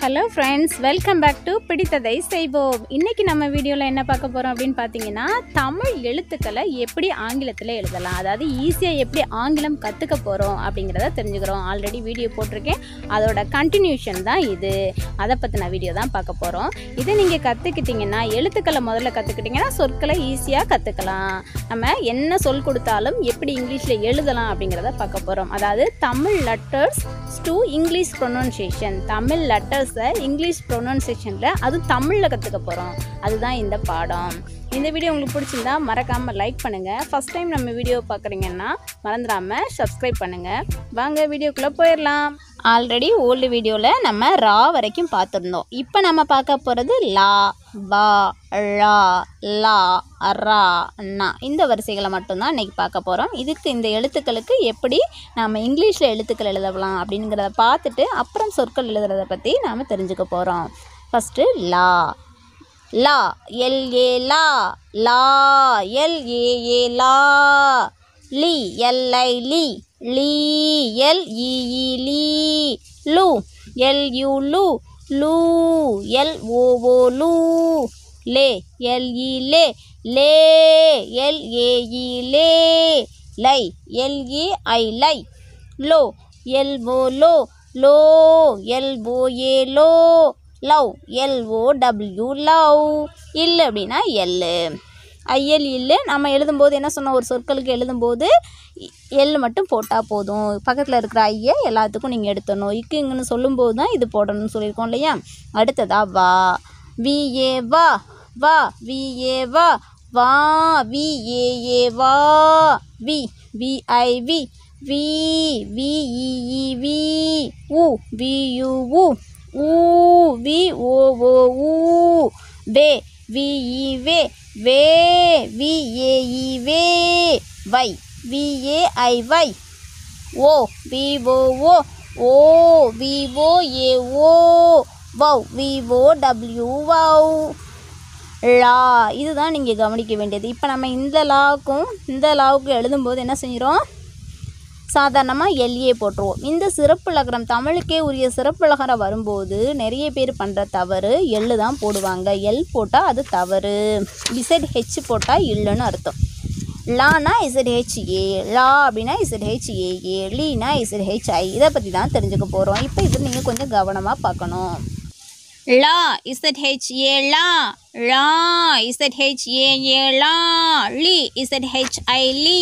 Hello friends welcome back to பிடித்ததை செய்வோம் இன்னைக்கு நம்ம வீடியோவில் என்ன பார்க்க போகிறோம் அப்படின்னு பார்த்தீங்கன்னா தமிழ் எழுத்துக்களை எப்படி ஆங்கிலத்தில் எழுதலாம்? அதாவது ஈஸியாக எப்படி ஆங்கிலம் கற்றுக்க போகிறோம் அப்படிங்கிறத தெரிஞ்சுக்கிறோம். ஆல்ரெடி வீடியோ போட்டிருக்கேன். அதோட கண்டினியூஷன் தான் இது. அதை பற்றின வீடியோ தான் பார்க்க போகிறோம் இதை நீங்கள் கற்றுக்கிட்டிங்கன்னா எழுத்துக்களை முதல்ல கற்றுக்கிட்டிங்கன்னா சொற்களை ஈஸியாக கற்றுக்கலாம் நம்ம என்ன சொல் கொடுத்தாலும் எப்படி இங்கிலீஷில் எழுதலாம் அப்படிங்கிறத பார்க்க போகிறோம் அதாவது Tamil letters to English pronunciation Tamil லெட்டர்ஸை English ப்ரொனன்சியேஷனில் அது தமிழில் கற்றுக்க போகிறோம் அதுதான் இந்த பாடம். இந்த வீடியோ உங்களுக்கு பிடிச்சிருந்தா மறக்காமல் லைக் பண்ணுங்கள் ஃபஸ்ட் டைம் நம்ம வீடியோ பார்க்குறீங்கன்னா மறந்துடாமல் சப்ஸ்கிரைப் பண்ணுங்கள் வாங்க வீடியோக்குள்ளே போயிடலாம். ஆல்ரெடி ஓல்டு வீடியோவில் நம்ம ரா வரைக்கும் பார்த்துருந்தோம். இப்போ நம்ம பார்க்க போகிறது லா வா ழா லா ரா நா. இந்த வரிசைகளை மட்டும்தான் இன்றைக்கி பார்க்க போகிறோம் இதுக்கு இந்த எழுத்துக்களுக்கு எப்படி நாம் இங்கிலீஷில் எழுத்துக்கள் எழுதலாம் அப்படிங்கிறத பார்த்துட்டு அப்புறம் சொற்கள் எழுதுறத பற்றி நாம் தெரிஞ்சுக்க போகிறோம் ஃபஸ்ட்டு லா. லா எல் ஏ லா. லா எல் ஏ ஏ லா. லி எல் ஐ லி. லீ எல் இ லீ. லு எல் யு லு. லூ எல் ஓ ஓ லூ. லே எல் இ லே. லே எல் ஏ இ லே. லை எல் இ ஐ லை. லோ எல் போ லோ. லோ எல் போ ஏ லோ. லவ் எல்ஓ டபிள்யூ லவ். இல்லை அப்படின்னா எல்லு. ஐஎல் இல்லை. நம்ம எழுதும்போது என்ன சொன்னோம்? ஒரு சொற்களுக்கு எழுதும்போது எல் மட்டும் போட்டால் போதும். பக்கத்தில் இருக்கிற ஐயை எல்லாத்துக்கும் நீங்கள் எடுத்தணும் இக்கு இங்கன்னு சொல்லும்போது தான் இது போடணும்னு சொல்லியிருக்கோம் இல்லையா? அடுத்ததா வா. விஏ வா. வா. விஏ வா. வா. வி ஏ ஏ வா. V. V V. V V V. உ. V U. ஊ வி ஓ ஓ ஊ வே வி இ வே வே வி ஏ இ வே வை V A I why. O V O O O V O A O வௌ we O W வௌ. லா இதுதான் நீங்கள் கவனிக்க வேண்டியது. இப்போ நம்ம இந்த லாவுக்கும் இந்த லாவுக்கும் எழுதும்போது என்ன செஞ்சிடும் சாதாரணமாக எல்ஏ போட்டுருவோம். இந்த சிறப்புலகரம் தமிழுக்கே உரிய சிறப்புலகரம் வரும்போது நிறைய பேர் பண்ணுற தவறு எள்ளு தான் போடுவாங்க. எல் போட்டால் அது தவறு. இசட் ஹெச் போட்டால் இல்லைன்னு அர்த்தம். லானா இசட் ஹெச் ஏ லா அப்படின்னா இசட் ஹெச் ஏ ஏ லீனா இசட் ஹெச் ஐ இதை பற்றி தான் தெரிஞ்சுக்க போகிறோம் இப்போ இது நீங்கள் கொஞ்சம் கவனமாக பார்க்கணும். லா இசட் ஹெச் ஏ லா. லா இசட் ஹெச் ஏ ஏ லா. லி இசட் ஹெச் ஐ லீ.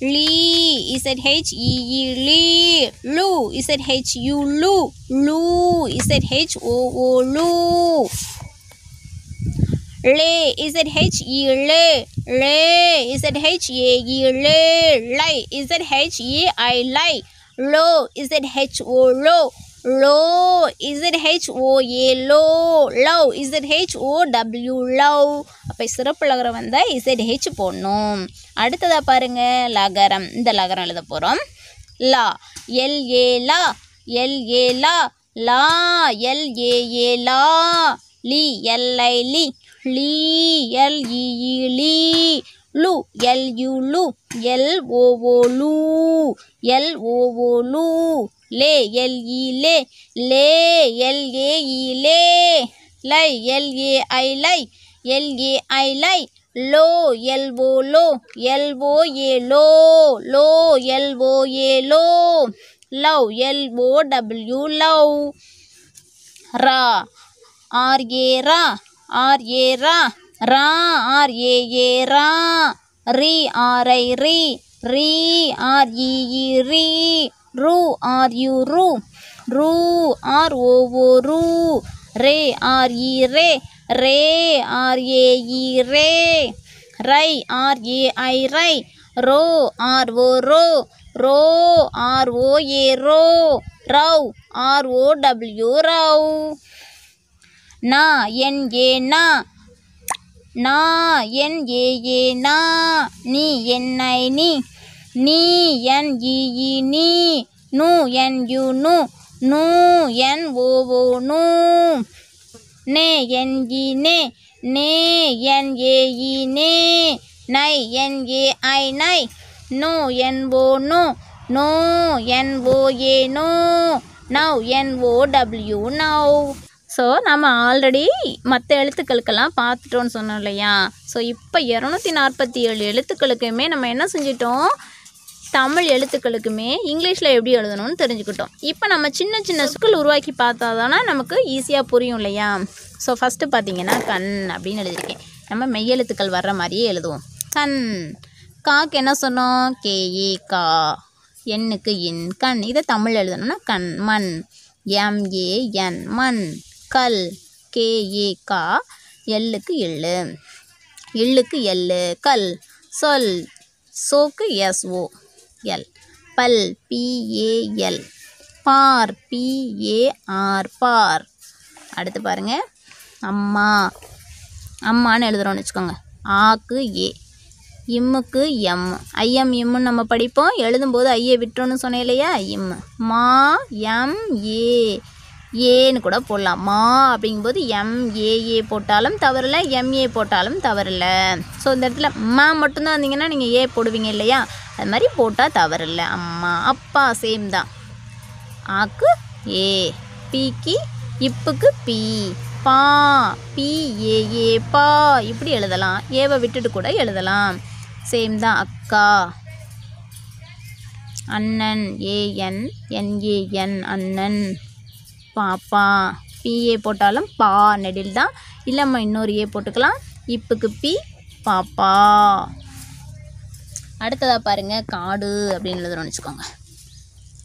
Lee is it H E E Lee. Lu is it H U lu. Lu is it H O O lu. Le is it H E le. Le is it H E E le. Lie is it H E I lie. Low is it H O Lo. லோ லோ Z H O A low லவ் Z H O W லவ் அப்போ சிறப்பு லகரம் வந்தால் Z H போடணும். அடுத்ததாக பாருங்கள் லகரம். இந்த லகரம் எழுத போகிறோம் லா எல் ஏ லா எல் ஏ லா லா எல் ஏ ஏ லா லி எல் ஐ லி லீ எல் இ லீ லு எல் யூ லு. எல் ஓ லூ. எல் ஓ லூ. லே எல் இ லே. லே எல் ஏ இ லே. லை எல் ஏ ஐ லை. எல் ஏ ஐ லை. லோ எல் ஓ லோ. எல் ஓ ஏ லோ. Low L O A low. லவ் எல் ஓ டபிள்யூ லவ். ரா. ஆர் ஏ ரா. ஆர் ஏ ரா. ரா ஆர் ஏ ஏ ரா. ரி ஆர் ஐ ரி. ரி ஆர் இ இ ரி. ரூ ஆர் யூ ரூ. ரூ ஆர் ஓ ஓ ரூ. ரே ஆர் இ ரே. ரே ஆர் ஏ இ ரே. ரை ஆர் ஏ ஐ ரை. ரோ ஆர் ஓ ரோ. ரோ ஆர் ஓ ஏ ரோ. ரவ் ஆர் ஓ டபிள்யூ ரவ் நா என் ஏ நா. நா என் ஏ ஏ நா நீ என்னை நீ நீ என் இ இ நீ நு என் யு நு நு என் ஓ ஓ நு நே என் இ நே நே என் ஏ இ நே நை என் ஏ ஐ நை நோ என் ஓ நோ நோ என் ஓ ஏ நோ நவ் N O W now so நம்ம ஆல்ரெடி மற்ற எழுத்துக்களுக்கெல்லாம் பார்த்துட்டோன்னு சொன்னோம் இல்லையா? ஸோ இப்போ இரநூத்தி நாற்பத்தி ஏழு எழுத்துக்களுக்குமே நம்ம என்ன செஞ்சிட்டோம்? தமிழ் எழுத்துக்களுக்குமே இங்கிலீஷில் எப்படி எழுதணும்னு தெரிஞ்சுக்கிட்டோம். இப்போ நம்ம சின்ன சின்ன சொற்கள் உருவாக்கி பார்த்தா தானே நமக்கு ஈஸியாக புரியும் இல்லையா? ஸோ ஃபஸ்ட்டு பார்த்தீங்கன்னா கண் அப்படின்னு எழுதியிருக்கேன். நம்ம மெய்யெழுத்துக்கள் வர்ற மாதிரியே எழுதுவோம். கண். காக்கு என்ன சொன்னோம்? கே ஏ கா. எண்ணுக்கு இன். கண். இதை தமிழ் எழுதணும்னா கண். மண். எம்ஏஎன் மண். கல் கே ஏ கா எல்லுக்கு எள்ளு. எள்ளுக்கு எள்ளு கல் சொல் சோக்கு எஸ்ஓ எல். பல் பிஏஎல் பார் பிஏஆர் பார். அடுத்து பாருங்க. அம்மா. அம்மான்னு எழுதுறோம்னு வச்சுக்கோங்க. ஆக்கு ஏ. இம்முக்கு எம். ஐஎம் இம்முன்னு நம்ம படிப்போம். எழுதும்போது ஐயை விட்டுறோன்னு சொன்னேன் இல்லையா? இம். மா எம் ஏ. ஏன்னு கூட போடலாம்? மா அப்படிங்கும்போது எம் ஏஏ போட்டாலும் தவறில்ல எம்ஏ போட்டாலும் தவறில்ல. ஸோ இந்த இடத்துல மா மட்டும்தான் வந்தீங்கன்னா நீங்கள் ஏ போடுவீங்க இல்லையா? அது மாதிரி போட்டால் தவறில்ல. அம்மா அப்பா சேம் தான். ஆக்கு ஏ பீக்கு இப்புக்கு பி பா பி ஏ ஏ பா. இப்படி எழுதலாம். ஏவை விட்டுட்டு கூட எழுதலாம். சேம் தான். அக்கா. அண்ணன் ஏஎன் என்ஏஎன் அண்ணன். பாப்பா. பிஏ போட்டாலும் பா நெடில் தான். இல்லைம்மா இன்னொரு ஏ போட்டுக்கலாம். இப்புக்கு பி பாப்பா. அடுத்ததாக பாருங்கள் காடு அப்படின்னு எழுதுறோம்னு வச்சுக்கோங்க.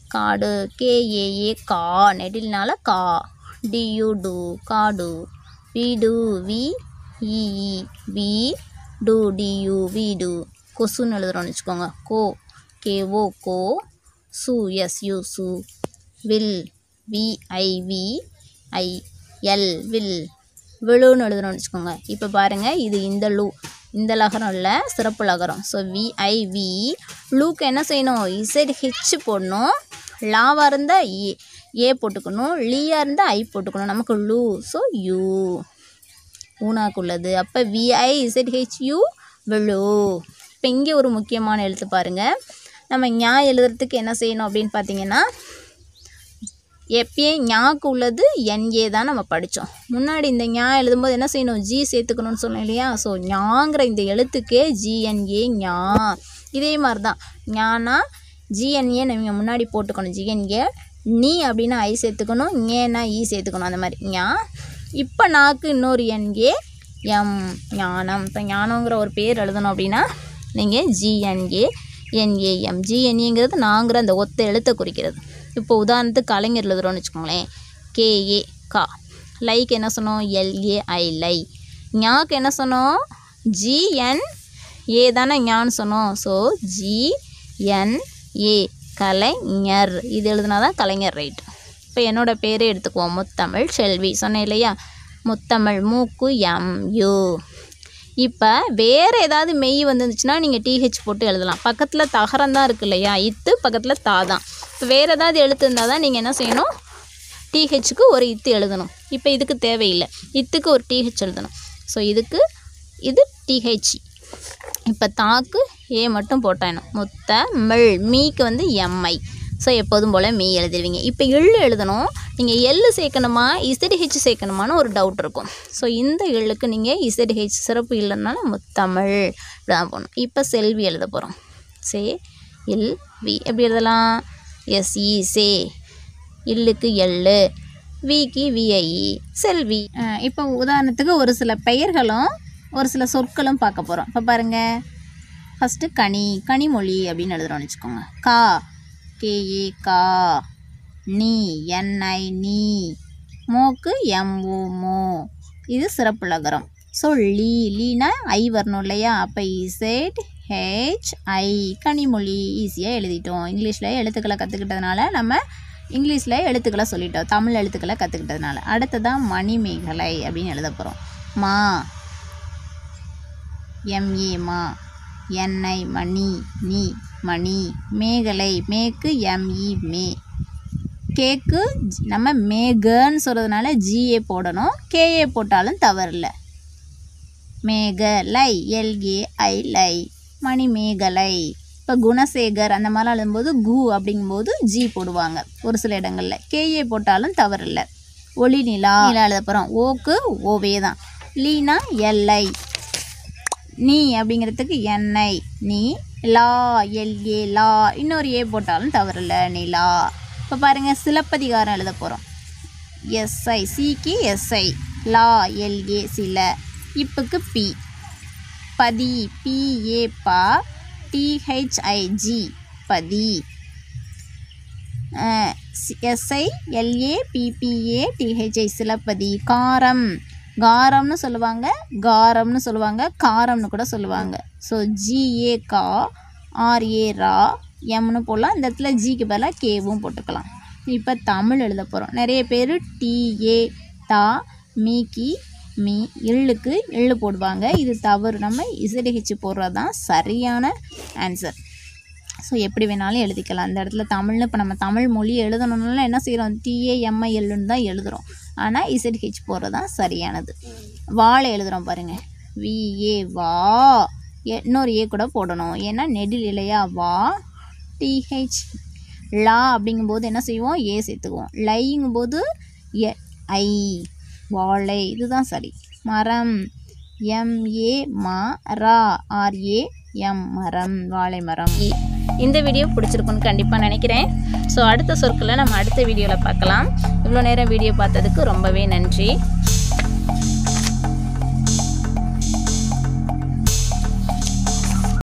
காடு கேஏஏ கா. நெடில்னால கா. டியூ டு காடு. வீடு வி இஇ வி டு டியூ வீடு கொசுன்னு எழுதுறோம்னு வச்சுக்கோங்க. கோ கேஓ கோ சு எஸ் யூ சு. வில். விஐவிஐஎல் எல் வில் விழுன்னு எழுதுறோம்னு வச்சுக்கோங்க. இப்போ பாருங்கள் இது இந்த லூ இந்த லகரம் இல்லை சிறப்பு லகரம். ஸோ விஐவி லூக்கு என்ன செய்யணும்? இசைட் ஹெச் போடணும். லாவாக இருந்தால் ஏ ஏ போட்டுக்கணும். லீயாக இருந்தால் ஐ போட்டுக்கணும். நமக்கு லூ ஸோ யூ ஊனாக்கு உள்ளது அப்போ விஐ இசைட் ஹெச் யூ விழு. இப்போ இங்கே ஒரு முக்கியமான எழுத்து பாருங்கள் நம்ம ஞா எழுதுறதுக்கு என்ன செய்யணும் அப்படின்னு பார்த்தீங்கன்னா எப்பயே ஞாக்கு உள்ளது என்ஏ தான் நம்ம படித்தோம் முன்னாடி இந்த ஞா எழுதும்போது என்ன செய்யணும்? ஜி சேர்த்துக்கணும்னு சொன்னோம் இல்லையா? ஸோ ஞாங்கிற இந்த எழுத்துக்கே ஜிஎன்ஏ ஞா. இதே மாதிரி தான் ஞானா ஜிஎன்ஏ நீங்கள் முன்னாடி போட்டுக்கணும். ஜிஎன்ஏ நீ அப்படின்னா ஐ சேர்த்துக்கணும் ஏன்னா ஈ சேர்த்துக்கணும் அந்த மாதிரி. ஞா. இப்போ நாக்கு இன்னொரு என்ஏ எம் ஞானம். இப்போ ஞானங்கிற ஒரு பேர் எழுதணும் அப்படின்னா நீங்கள் ஜிஎன்ஏ என்ஏஎம் ஜிஎன்ஏங்கிறது நாங்கிற அந்த ஒத்த எழுத்தை குறிக்கிறது. இப்போ உதாரணத்துக்கு கலைஞர் எழுதுறோம்னு வச்சுக்கோங்களேன். கேஏ கா. லைக் என்ன சொன்னோம்? எல்ஏஐ லை. ஞாக்கு என்ன சொன்னோம்? ஜிஎன் ஏ தானே ஞான்னு சொன்னோம். ஸோ ஜிஎன் ஏ கலைஞர். இது எழுதுனா தான் கலைஞர் ரைட். இப்போ என்னோடய பேரே எடுத்துக்குவோம். முத்தமிழ் செல்வி. சொன்னேன் இல்லையா? முத்தமிழ் மூக்கு எம்யூ இப்போ வேறு ஏதாவது மெய் வந்துருந்துச்சுன்னா நீங்கள் டிஹெச் போட்டு எழுதலாம். பக்கத்தில் தகரம் தான் இருக்கு இல்லையா? இத்து பக்கத்தில் தா தான். வேறு ஏதாவது எழுத்து இருந்தால் தான் நீங்கள் என்ன செய்யணும்? டிஹெச்சுக்கு ஒரு இத்து எழுதணும். இப்போ இதுக்கு தேவையில்லை. இத்துக்கு ஒரு டிஹெச் எழுதணும். ஸோ இதுக்கு இது டிஹெச் இப்போ தாக்கு ஏ மட்டும் போட்டாயணும் முத்த மிழ் மீக்கு வந்து எம்ஐ ஸோ எப்போதும் போல் மீ எழுதிடுவீங்க இப்போ எள்ளு எழுதணும். நீங்கள் எள்ளு சேர்க்கணுமா? இசட்ஹெச் சேர்க்கணுமான்னு ஒரு டவுட் இருக்கும். ஸோ இந்த எள்ளுக்கு நீங்கள் இசட்ஹெச் சிறப்பு இல்லைனால முத்தமிழ் இப்படி தான் போகணும் இப்போ செல்வி எழுத போகிறோம் சே எல் வி. எப்படி எழுதலாம்? எஸ்இ சே இல்லுக்கு எள்ளு. விக்கு விஐஇ செல்வி. இப்போ உதாரணத்துக்கு ஒரு சில பெயர்களும் ஒரு சில சொற்களும் பார்க்க போகிறோம் இப்போ பாருங்கள் ஃபஸ்ட்டு கனி கனிமொழி அப்படின்னு எழுதுறோம்னு வச்சுக்கோங்க. கா கேஏ கா நீ என்ஐ நீ. மோக்கு எம்ஓ மோ. இது சிறப்புலகரம் ஸோ லீ லீனா ஐ வரணும் இல்லையா? அப்போ இசைட் ஹெச்ஐ கனிமொழி ஈஸியாக எழுதிட்டோம். இங்கிலீஷில் எழுத்துக்களை கற்றுக்கிட்டதுனால நம்ம இங்கிலீஷில் எழுத்துக்களை சொல்லிட்டோம். தமிழ் எழுத்துக்களை கற்றுக்கிட்டதுனால அடுத்ததான் மணிமேகலை அப்படின்னு எழுத போகிறோம் மா எம்ஏ மா என்ஐ மணி நீ மணி மேகலை மேக்கு எம்இ மே. கேக்கு நம்ம மேகன்னு சொல்கிறதுனால ஜிஏ போடணும். கேஏ போட்டாலும் தவறில்லை. மேக லை எல்ஏஐ லை மணிமேகலை. இப்போ குணசேகர் அந்த மாதிரிலாம் எழுதும்போது கு அப்படிங்கும்போது ஜி போடுவாங்க. ஒரு சில இடங்களில். கேஏ போட்டாலும் தவறில்ல. ஒளி நிலா. நிலா எழுத போகிறோம் ஓக்கு ஓவே தான். லீனா எல்லை. நீ அப்படிங்கிறதுக்கு எண்ணெய் நீ லா எல்ஏ லா. இன்னொரு ஏ போட்டாலும் தவறில்ல நிலா. இப்போ பாருங்கள் சிலப்பதிகாரம் எழுத போகிறோம் எஸ்ஐ சிக்கு எஸ்ஐ லா எல்ஏ சில. இப்புக்கு பி. பதி பிஏ பா டிஹெச்ஐஜி பதி. S I L A P P A T H I சிலப்பதி. காரம். காரம்னு சொல்லுவாங்க காரம்னு சொல்லுவாங்க காரம்னு கூட சொல்லுவாங்க. ஸோ ஜிஏ கா ஆர்ஏ ரா எம்னு போடலாம். இந்த இடத்துல ஜிக்கு பதிலாக கேவும் போட்டுக்கலாம். இப்போ தமிழ் எழுத போகிறோம் நிறைய பேர் டிஏ தா மீக்கி மீ எள்ளுக்கு எள்ளு போடுவாங்க. இது தவறு. நம்ம இசடிஹெச் போடுறது தான் சரியான ஆன்சர் ஸோ எப்படி வேணாலும் எழுதிக்கலாம். அந்த இடத்துல தமிழ்னு இப்போ நம்ம தமிழ் மொழி எழுதணும்னால என்ன செய்கிறோம் டிஏஎம்ஐஎல்லுன்னு தான் எழுதுகிறோம் ஆனால் இசட்ஹெச் போடுறது தான் சரியானது வாழை எழுதுகிறோம் பாருங்கள் விஏ வா. இன்னொரு ஏ கூட போடணும். ஏன்னா நெடில் இல்லையா வா. டிஹெச் லா அப்படிங்கும்போது என்ன செய்வோம்? ஏ சேர்த்துக்குவோம். லைங்கும்போது எ ஐ. வாழை. இதுதான் சரி. மரம். எம்ஏ மா ரா ஆர்ஏ எம் மரம். வாழை மரம். இந்த வீடியோ பிடிச்சிருக்குன்னு கண்டிப்பாக நினைக்கிறேன். ஸோ அடுத்த சொற்களை நம்ம அடுத்த வீடியோவில் பார்க்கலாம். இவ்வளோ நேரம் வீடியோ பார்த்ததுக்கு ரொம்பவே நன்றி.